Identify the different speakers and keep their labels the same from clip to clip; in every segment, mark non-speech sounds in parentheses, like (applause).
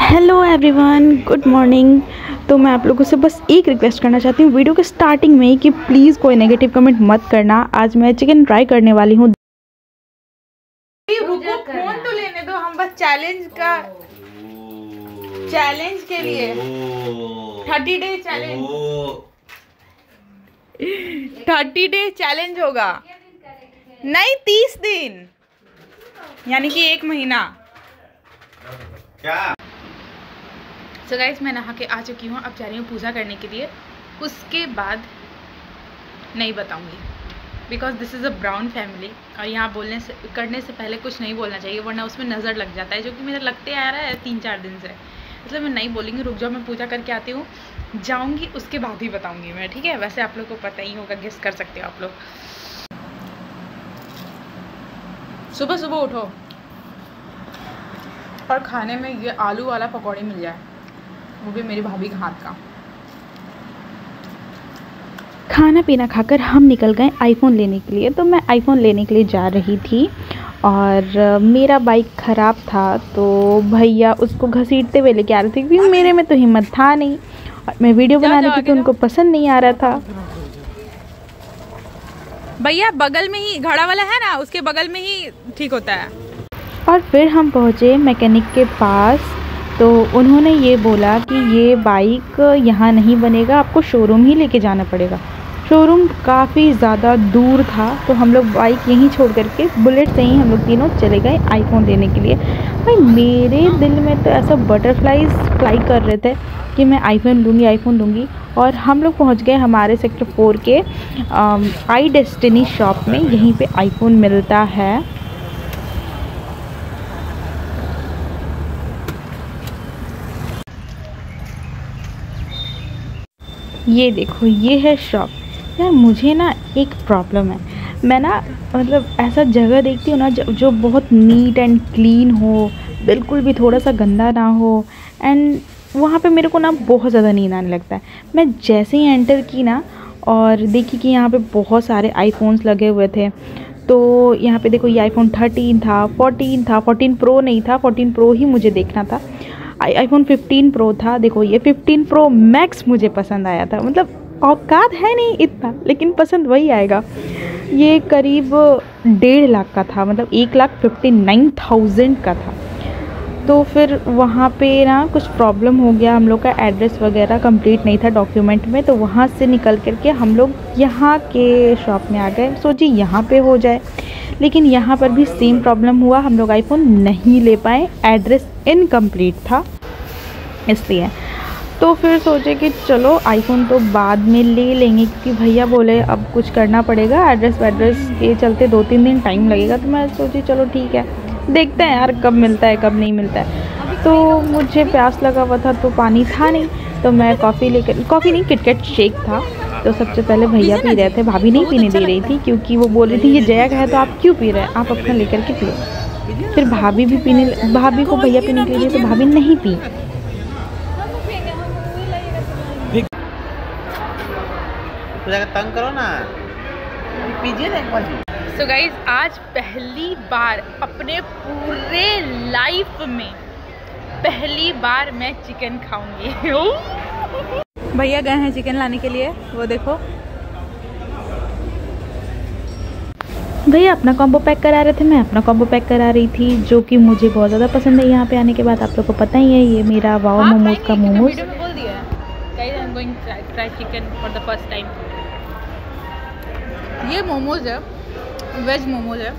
Speaker 1: Hello everyone good morning तो मैं आप लोगों से बस एक रिक्वेस्ट करना चाहती हूँ वीडियो के स्टार्टिंग में कि प्लीज़ कोई नेगेटिव कमेंट मत करना। आज मैं चिकन ट्राई करने वाली हूँ।
Speaker 2: फ़ोन तो लेने दो। हम बस चैलेंज का चैलेंज के लिए। Thirty day challenge thirty day challenge होगा। नहीं, तीस दिन। यानी कि एक महीना।
Speaker 3: क्या?
Speaker 2: सो गाइस मैं नहा के आ चुकी हूँ अब जा रही हूँ पूजा करने के लिए। उसके बाद नहीं बताऊँगी। Because this is a brown family और यहाँ बोलने से करने से पहले कुछ नहीं बोलना चाहिए वरना उसमें नज़र लग जाता है जो कि मेरा लगते आ रहा है तीन चार दिन से। मतलब मैं नहीं बोलूँगी रुक जाओ मैं पूजा करके आती हूँ। जाऊँगी उसके बाद ही बताऊँगी मैं ठीक है? वैसे आप लोग को पता ही होगा गेस कर सकते हो आप लोग। सुबह सुबह उठो। और खाने में ये आलू वाला पकौड़ी मिल जाए। वो भी मेरी भाभी के हाथ का।
Speaker 1: खाना पीना खाकर हम निकल गए आईफोन लेने के लिए। तो मैं आईफोन लेने के लिए जा रही थी और मेरा बाइक ख़राब था तो भैया उसको घसीटते हुए लेके आ रहे थे क्योंकि मेरे में तो हिम्मत था नहीं। और मैं वीडियो बना रही थी तो उनको पसंद नहीं आ रहा था।
Speaker 2: भैया, बगल में ही घड़ा वाला है ना, उसके बगल में ही ठीक होता है।
Speaker 1: और फिर हम पहुँचे मैकेनिक के पास तो उन्होंने ये बोला कि ये बाइक यहाँ नहीं बनेगा, आपको शोरूम ही लेके जाना पड़ेगा। शोरूम काफ़ी ज़्यादा दूर था तो हम लोग बाइक यहीं छोड़ करके, बुलेट से ही हम लोग तीनों चले गए आईफोन लेने के लिए। भाई मेरे दिल में तो ऐसा बटरफ्लाइज फ्लाई कर रहे थे कि मैं आईफोन लूँगी आईफोन लूँगी। और हम लोग पहुँच गए हमारे सेक्टर फोर के आई डेस्टिनी शॉप में। यहीं पे आईफोन मिलता है। ये देखो ये है शॉप यार मुझे ना एक प्रॉब्लम है। मैं ना मतलब ऐसा जगह देखती हूँ ना जो, जो बहुत नीट एंड क्लीन हो बिल्कुल भी थोड़ा सा गंदा ना हो। एंड वहाँ पे मेरे को ना बहुत ज़्यादा नींद आने लगता है। मैं जैसे ही एंटर की ना, और देखी कि यहाँ पे बहुत सारे आईफोन्स लगे हुए थे तो यहाँ पे देखो ये आईफोन थर्टीन था फोर्टीन था फोर्टीन प्रो नहीं था फोर्टीन प्रो ही मुझे देखना था। आई आईफोन 15 प्रो था, देखो ये 15 प्रो मैक्स मुझे पसंद आया था। मतलब औकात है नहीं इतना, लेकिन पसंद वही आएगा। ये करीब डेढ़ लाख का था मतलब एक लाख फिफ्टी नाइन थाउज़ेंड का था। तो फिर वहाँ पे ना कुछ प्रॉब्लम हो गया। हम लोग का एड्रेस वगैरह कंप्लीट नहीं था डॉक्यूमेंट में तो वहाँ से निकल करके हम लोग यहाँ के शॉप में आ गए। सोचिए यहाँ पे हो जाए। लेकिन यहाँ पर भी सेम प्रॉब्लम हुआ। हम लोग आईफोन नहीं ले पाए। एड्रेस इनकम्प्लीट था, इसलिए। तो फिर सोचे कि चलो आईफोन तो बाद में ले लेंगे, क्योंकि भैया बोले अब कुछ करना पड़ेगा। एड्रेस वेड्रेस के चलते दो तीन दिन टाइम लगेगा। तो मैं सोची, चलो ठीक है। देखते हैं यार कब मिलता है, कब नहीं मिलता है। तो मुझे प्यास लगा हुआ था तो पानी था नहीं तो मैं कॉफ़ी लेकर कॉफ़ी नहीं किटकेट शेक था। तो सबसे पहले भैया पी रहे थे, भाभी नहीं पीने दे रही थी, क्योंकि वो बोल रही थी, ये जया का है तो आप क्यों पी रहे हैं? आप अपना लेकर के पियो। फिर भाभी भी पीने, भाभी को भैया पीने के लिए तो भाभी नहीं पी।
Speaker 3: तंग करो ना। पीजिए ना एक बार।
Speaker 2: सो गाइज़ आज पहली बार अपने पूरे लाइफ में पहली बार मैं चिकन खाऊँगी। (laughs) भैया गए हैं चिकन लाने के लिए वो देखो।
Speaker 1: भैया अपना कॉम्बो पैक करा रहे थे मैं अपना कॉम्बो पैक करा रही थी जो कि मुझे बहुत ज़्यादा पसंद है। यहाँ पे आने के बाद आप लोग को पता ही है ये मेरा वाओ
Speaker 2: हाँ,
Speaker 1: मोमोज का
Speaker 2: मैंने
Speaker 1: मोमोज।
Speaker 2: ये मोमोज है, वेज मोमोज है।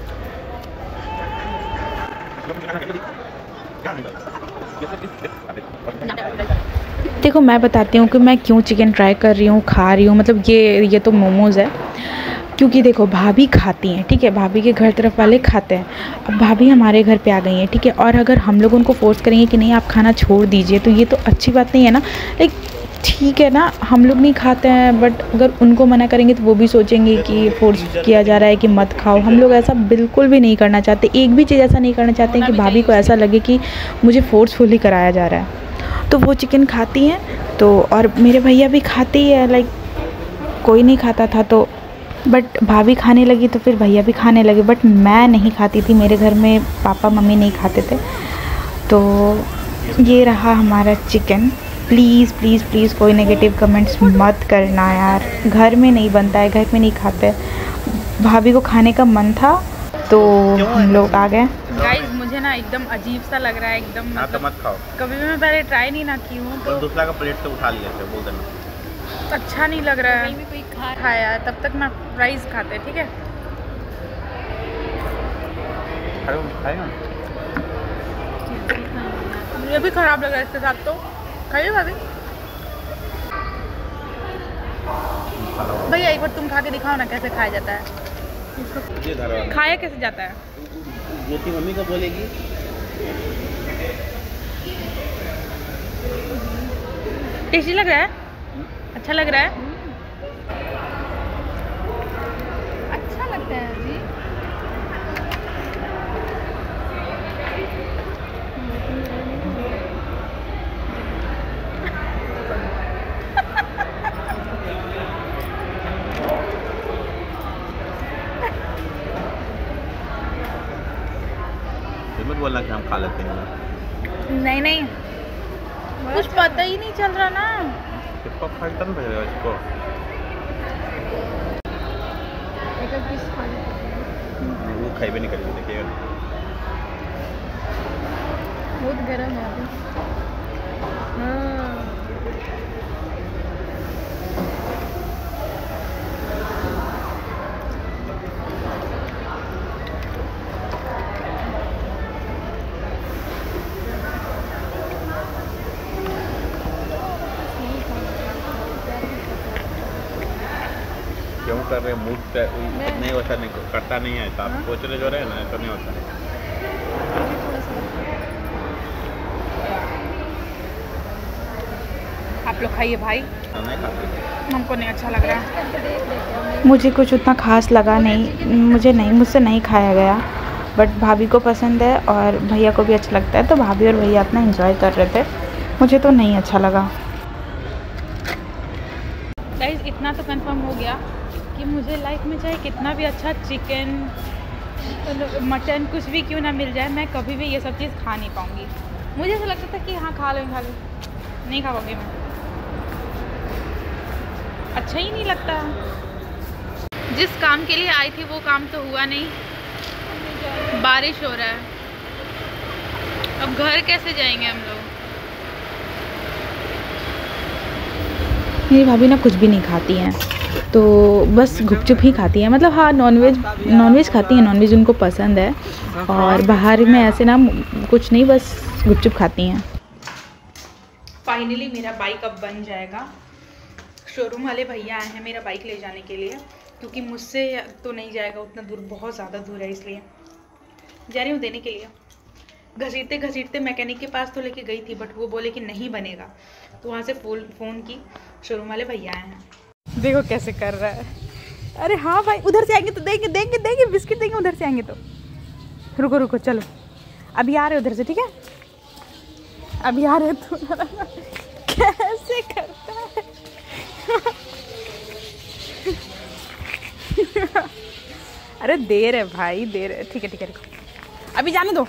Speaker 1: देखो, मैं बताती हूँ कि मैं क्यों चिकन ट्राई कर रही हूँ, खा रही हूँ। मतलब ये ये तो मोमोज़ है। क्योंकि देखो, भाभी खाती हैं, ठीक है? भाभी के घर तरफ़ वाले खाते हैं। अब भाभी हमारे घर पे आ गई हैं, ठीक है? और अगर हम लोग उनको फोर्स करेंगे कि नहीं, आप खाना छोड़ दीजिए तो ये तो अच्छी बात नहीं है ना? लाइक ठीक है ना, हम लोग नहीं खाते हैं बट अगर उनको मना करेंगे तो वो भी सोचेंगे कि फोर्स किया जा रहा है कि मत खाओ। हम लोग ऐसा बिल्कुल भी नहीं करना चाहते। एक भी चीज़ ऐसा नहीं करना चाहते कि भाभी को ऐसा लगे कि मुझे फोर्सफुली कराया जा रहा है। तो वो चिकन खाती हैं तो और मेरे भैया भी खाते ही है लाइक कोई नहीं खाता था तो। बट भाभी खाने लगी तो फिर भैया भी खाने लगे बट मैं नहीं खाती थी। मेरे घर में पापा, मम्मी नहीं खाते थे। तो ये रहा हमारा चिकन प्लीज़ प्लीज़ प्लीज़ कोई नेगेटिव कमेंट्स मत करना यार। घर में नहीं बनता है घर में नहीं खाते। भाभी को खाने का मन था तो हम लोग आ गए।
Speaker 2: गाइस मुझे ना एकदम अजीब सा लग रहा है एकदम
Speaker 3: हाँ तो
Speaker 2: मतलब
Speaker 3: मत खाओ।
Speaker 2: कभी भी मैं पहले ट्राई नहीं ना की हूँ
Speaker 3: तो
Speaker 2: तो
Speaker 3: दूसरा का प्लेट से उठा लिया थे बोल देना।
Speaker 2: अच्छा नहीं लग रहा है। कोई खा खाया तब तक ना राइस खाते ठीक है? ये भी खराब लग रहा है इसके साथ तो। खाइए भाभी। भैया एक बार तुम खा के दिखाओ ना कैसे खाया जाता है। खाया कैसे जाता है?
Speaker 3: ज्योति मम्मी को बोलेगी।
Speaker 2: टेस्टी लग रहा है? अच्छा लग रहा है अच्छा लगता है जी
Speaker 3: फिर मत बोलना कि हम खा लेते हैं?
Speaker 2: नहीं नहीं। कुछ पता ही नहीं चल रहा ना।
Speaker 3: इसको? बज रहा है इसको वो खाई भी नहीं करेगी देखिएगा।
Speaker 2: बहुत गर्म है अभी। हाँ
Speaker 3: क्यों कर रहे हैं मूड नहीं वैसा नहीं करता नहीं है ऐसा आप सोच रहे जो रहे ना ऐसा नहीं होता। है
Speaker 2: आप लोग खाइए भाई।
Speaker 3: तो नहीं
Speaker 2: हमको नहीं अच्छा लग रहा है।
Speaker 1: मुझे कुछ उतना खास लगा नहीं मुझे नहीं मुझसे नहीं खाया गया। बट भाभी को पसंद है और भैया को भी अच्छा लगता है तो भाभी और भैया अपना एंजॉय कर रहे थे। मुझे तो नहीं अच्छा लगा
Speaker 2: गाइज़ इतना तो कंफर्म हो गया कि मुझे लाइफ में चाहे कितना भी अच्छा चिकन मटन कुछ भी क्यों ना मिल जाए, मैं कभी भी ये सब चीज़ खा नहीं पाऊँगी। मुझे ऐसा लगता था कि हाँ खा लो खा लो नहीं खा पाऊँगी मैं। अच्छा ही नहीं लगता। जिस काम के लिए आई थी, वो काम तो हुआ नहीं। बारिश हो रहा है। अब घर कैसे जाएँगे हम लोग?
Speaker 1: मेरी भाभी ना कुछ भी नहीं खाती हैं। तो बस गुपचुप ही खाती हैं। मतलब हाँ नॉनवेज नॉनवेज खाती हैं। नॉनवेज उनको पसंद है। और बाहर में ऐसे ना, कुछ नहीं, बस गुपचुप खाती हैं।
Speaker 2: फाइनली मेरा बाइक अब बन जाएगा। शोरूम वाले भैया आए हैं मेरा बाइक ले जाने के लिए। क्योंकि मुझसे तो नहीं जाएगा, उतना दूर, बहुत ज़्यादा दूर है इसलिए। जा रही हूँ देने के लिए। घसीटते घसीटते मैकेनिक के पास तो लेके गई थी बट वो बोले कि नहीं बनेगा। तो वहाँ से फ़ोन फ़ोन की शोरूम वाले भैया आए हैं। देखो कैसे कर रहा है। अरे हाँ भाई, उधर से आएँगे तो देंगे देंगे देंगे, बिस्किट देंगे, उधर से आएँगे तो। रुको रुको, चलो। अभी आ रहे उधर से, ठीक है? अभी आ रहे तो (laughs) कैसे करता है? (laughs) अरे देर है भाई, देर है। ठीक है ठीक है, रुको। अभी जाने दो।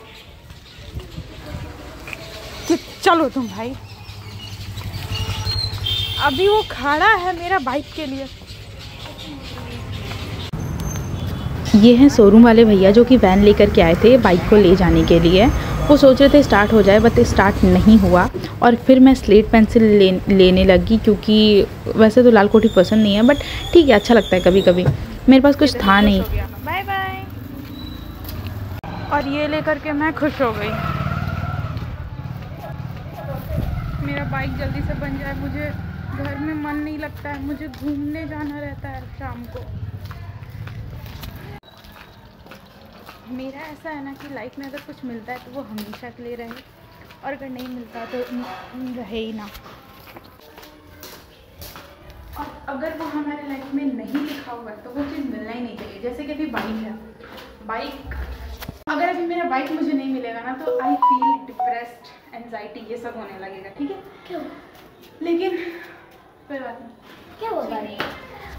Speaker 2: चलो तुम भाई। अभी वो खड़ा है मेरा बाइक के लिए।
Speaker 1: ये हैं शोरूम वाले भैया जो कि वैन लेकर के आए थे बाइक को ले जाने के लिए। वो सोच रहे थे स्टार्ट हो जाए बट स्टार्ट नहीं हुआ। और फिर मैं स्लेट पेंसिल ले, लेने लगी क्योंकि वैसे तो लाल कोठी पसंद नहीं है बट ठीक है अच्छा लगता है कभी कभी मेरे पास कुछ था नहीं।
Speaker 2: बाय बाय और ये लेकर के मैं खुश हो गई। मेरा बाइक जल्दी से बन जाए मुझे घर में मन नहीं लगता है मुझे घूमने जाना रहता है शाम को। मेरा ऐसा है ना कि लाइफ में अगर कुछ मिलता है तो वो हमेशा के लिए रहे और अगर नहीं मिलता तो रहे ही ना। और अगर वो हमारे लाइफ में नहीं लिखा हुआ है तो वो चीज़ मिलना ही नहीं चाहिए। जैसे कि अभी बाइक है। बाइक अगर अभी मेरा बाइक मुझे नहीं मिलेगा ना तो आई फील डिप्रेस्ड एनजाइटी ये सब होने लगेगा ठीक है?
Speaker 4: क्यों?
Speaker 2: लेकिन कोई बात नहीं।
Speaker 4: क्या हुआ बाइक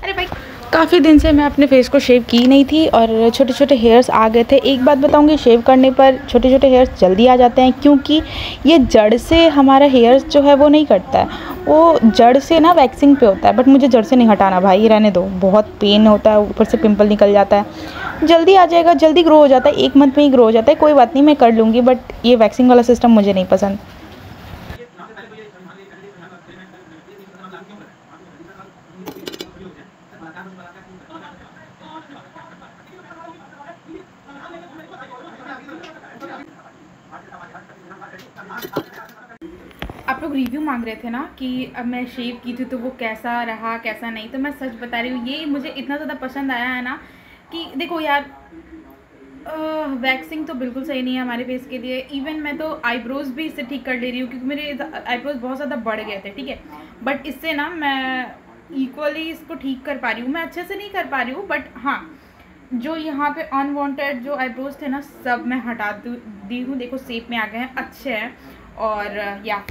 Speaker 2: अरे भाई काफ़ी दिन से मैं अपने फेस को शेव की नहीं थी और छोटे छोटे हेयर्स आ गए थे। एक बात बताऊँगी शेव करने पर छोटे छोटे हेयर्स जल्दी आ जाते हैं क्योंकि ये जड़ से हमारा हेयर्स जो है वो नहीं कटता है। वो जड़ से ना वैक्सिंग पे होता है बट मुझे जड़ से नहीं हटाना भाई रहने दो। बहुत पेन होता है ऊपर से पिंपल निकल जाता है। जल्दी आ जाएगा जल्दी ग्रो हो जाता है एक मंथ में ही ग्रो हो जाता है कोई बात नहीं मैं कर लूँगी बट ये वैक्सिंग वाला सिस्टम मुझे नहीं पसंद आप लोग रिव्यू मांग रहे थे ना कि अब मैं शेव की थी तो वो कैसा रहा, कैसा नहीं तो मैं सच बता रही हूँ, ये मुझे इतना ज़्यादा पसंद आया है ना कि देखो यार वैक्सिंग तो बिल्कुल सही नहीं है हमारे फेस के लिए। इवन मैं तो आईब्रोज़ भी इससे ठीक कर ले रही हूँ क्योंकि मेरे आईब्रोज़ बहुत ज़्यादा बढ़ गए थे, ठीक है? बट इससे ना मैं इक्वली इसको ठीक कर पा रही हूँ। मैं अच्छे से नहीं कर पा रही हूँ बट हाँ जो यहाँ पे अनवांटेड जो आईब्रोज थे ना, सब मैं हटा दी हूँ। देखो सेप में आ गए हैं, अच्छे हैं और या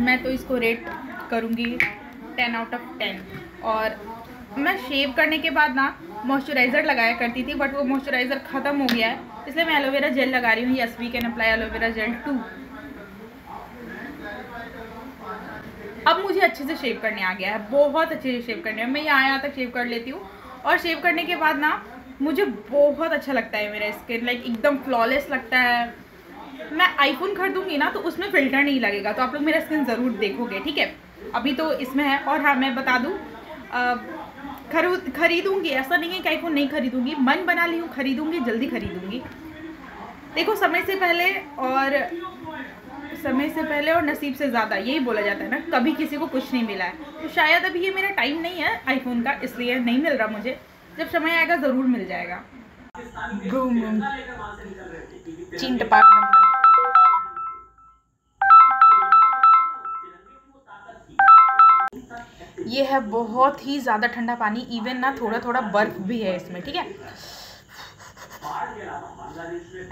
Speaker 2: मैं तो इसको रेट करूँगी टेन आउट ऑफ़ टेन और मैं शेव करने के बाद ना मॉइस्चराइज़र लगाया करती थी बट वो मॉइस्चराइज़र ख़त्म हो गया है, इसलिए मैं एलोवेरा जेल लगा रही हूँ yes we can apply aloe vera gel too अब मुझे अच्छे से शेव करने आ गया है, बहुत अच्छे से शेव करने मैं यहाँ यहाँ तक शेव कर लेती हूँ और शेव करने के बाद ना मुझे बहुत अच्छा लगता है मेरा स्किन लाइक एकदम फ्लॉलेस लगता है। मैं आईफोन खरीदूँगी ना तो उसमें फ़िल्टर नहीं लगेगा। तो आप लोग मेरा स्किन ज़रूर देखोगे ठीक है? अभी तो इसमें है और हाँ मैं बता दूँ खरीद खरीदूँगी। ऐसा नहीं है कि आईफोन नहीं खरीदूँगी। मन बना ली हूँ खरीदूँगी जल्दी खरीदूँगी। देखो समय से पहले और समय से पहले और नसीब से ज़्यादा यही बोला जाता है ना कभी किसी को कुछ नहीं मिला है। तो शायद अभी ये मेरा टाइम नहीं है आईफोन का इसलिए नहीं मिल रहा मुझे। जब समय आएगा ज़रूर मिल जाएगा। चीन टपाक ये है बहुत ही ज़्यादा ठंडा पानी इवन ना थोड़ा थोड़ा बर्फ़ भी है इसमें ठीक है?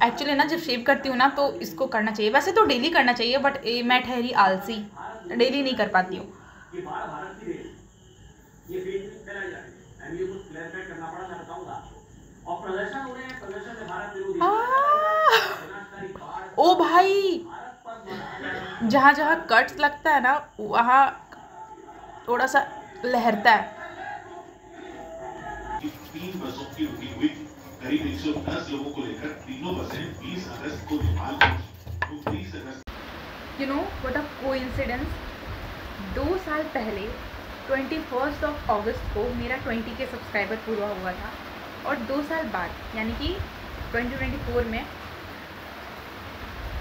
Speaker 2: एक्चुअली ना जब शेव करती हूँ ना तो इसको करना चाहिए। वैसे तो डेली करना चाहिए बट ए, मैं ठहरी आलसी। डेली नहीं कर पाती हूँ। ओ भाई! जहाँ जहाँ कट्स लगता है ना वहाँ थोड़ा सा लहरता है। तीन बसों की हुई। करीब 110 लोगों को लेकर तीनों बसें 20 अगस्त को नेपाल 20 अगस्त you know what a coincidence दो साल पहले ट्वेंटी फ़र्स्ट ऑफ़ अगस्त को मेरा ट्वेंटी के सब्सक्राइबर पूरा हुआ था और दो साल बाद यानी कि ट्वेंटी ट्वेंटी फोर में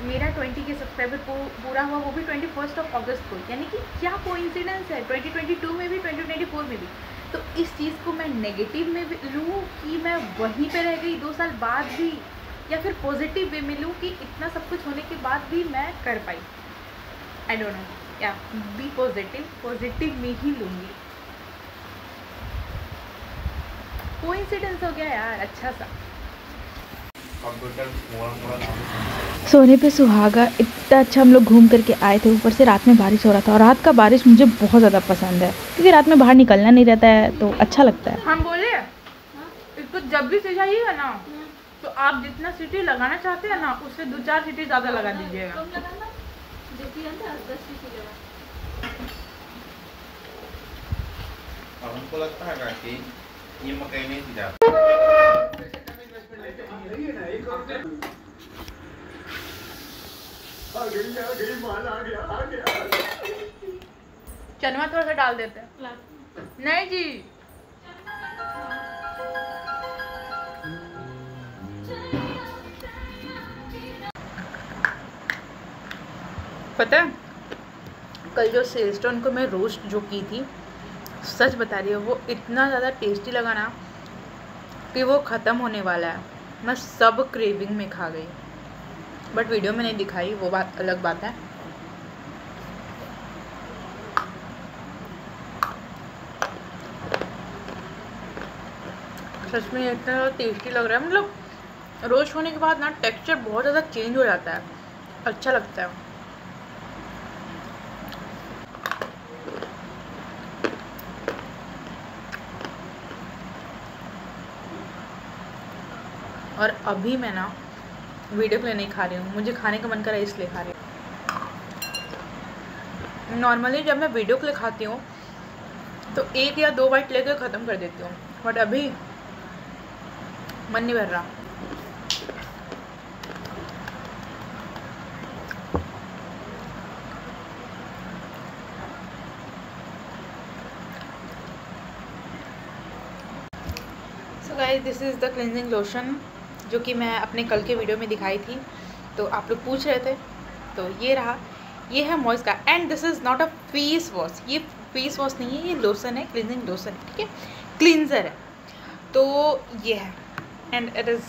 Speaker 2: मेरा ट्वेंटी के सब्सक्राइबर पूरा हुआ, वो भी ट्वेंटी फ़र्स्ट ऑफ़ अगस्त को। यानी कि क्या कोइंसिडेंस है? ट्वेंटी ट्वेंटी टू में भी, ट्वेंटी ट्वेंटी फोर में भी। तो इस चीज़ को मैं नेगेटिव में लूँ कि मैं वहीं पे रह गई दो साल बाद भी, या फिर पॉजिटिव वे में लूँ कि इतना सब कुछ होने के बाद भी मैं कर पाई। आई डोंट नो या बी पॉजिटिव पॉजिटिव में ही लूँगी। कोइंसिडेंस हो गया यार अच्छा सा। सोने पे सुहागा इतना अच्छा हम लोग घूम करके आए थे। ऊपर से रात में बारिश हो रहा था और रात का बारिश मुझे बहुत ज़्यादा पसंद है क्योंकि रात में बाहर निकलना नहीं रहता है तो अच्छा लगता है। हम बोले इसको जब भी सिझाइएगा ना तो आप जितना सीटी लगाना चाहते हैं ना उससे दो चार सीटी ज़्यादा लगा दीजिएगा। हमको लगता है कि ये मकई नहीं सिझा चनमा थोड़ा सा डाल देते हैं। नहीं जी। पता है कल जो सेलस्टोन को मैं रोस्ट जो की थी सच बता रही हूँ वो इतना ज़्यादा टेस्टी लगा ना कि वो ख़त्म होने वाला है। मैं सब क्रेविंग में खा गई। बट वीडियो में नहीं दिखाई, वो बात अलग बात है। सच में इतना टेस्टी लग रहा है। मतलब रोज होने के बाद ना टेक्सचर बहुत ज़्यादा चेंज हो जाता है। अच्छा लगता है।
Speaker 1: और अभी मैं ना वीडियो के लिए नहीं खा रही हूँ। मुझे खाने का मन करा इसलिए खा रही हूँ। नॉर्मली जब मैं वीडियो के लिए खाती हूँ तो एक या दो बाइट लेकर ख़त्म कर देती हूँ। बट अभी मन नहीं भर रहा। So guys this is the cleansing lotion जो कि मैं अपने कल के वीडियो में दिखाई थी तो आप लोग पूछ रहे थे तो ये रहा। ये है मॉइस का। And this is not a face wash ये फेस वॉश नहीं है, ये लोसन है क्लिनजिंग लोसन ठीक है? क्लिनजर है। तो ये है। And it is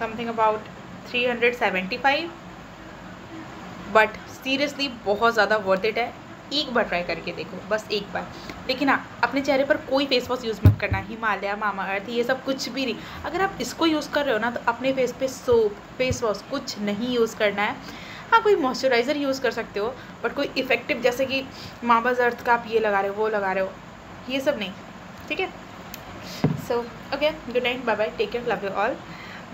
Speaker 1: something about three hundred seventy five but seriously बहुत ज़्यादा वर्थ इट है। एक बार ट्राई करके देखो। बस एक बार। लेकिन हाँ अपने चेहरे पर कोई फेस वॉश यूज़ मत करना, हिमालय मामा अर्थ ये सब कुछ भी नहीं। अगर आप इसको यूज़ कर रहे हो ना तो अपने फेस पे सोप फेस वॉश कुछ नहीं यूज़ करना है। हाँ कोई मॉइस्चराइज़र यूज़ कर सकते हो बट कोई इफ़ेक्टिव जैसे कि मामाज अर्थ का आप ये लगा रहे हो, वो लगा रहे हो, ये सब नहीं, ठीक है? So okay good night bye bye take care love you all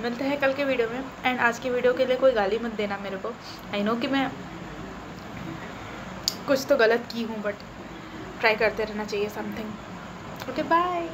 Speaker 1: मिलते हैं कल के वीडियो में एंड आज के वीडियो के लिए कोई गाली मत देना मेरे को। आई नो कि मैं कुछ तो गलत की हूँ बट ट्राई करते रहना चाहिए समथिंग ओके बाय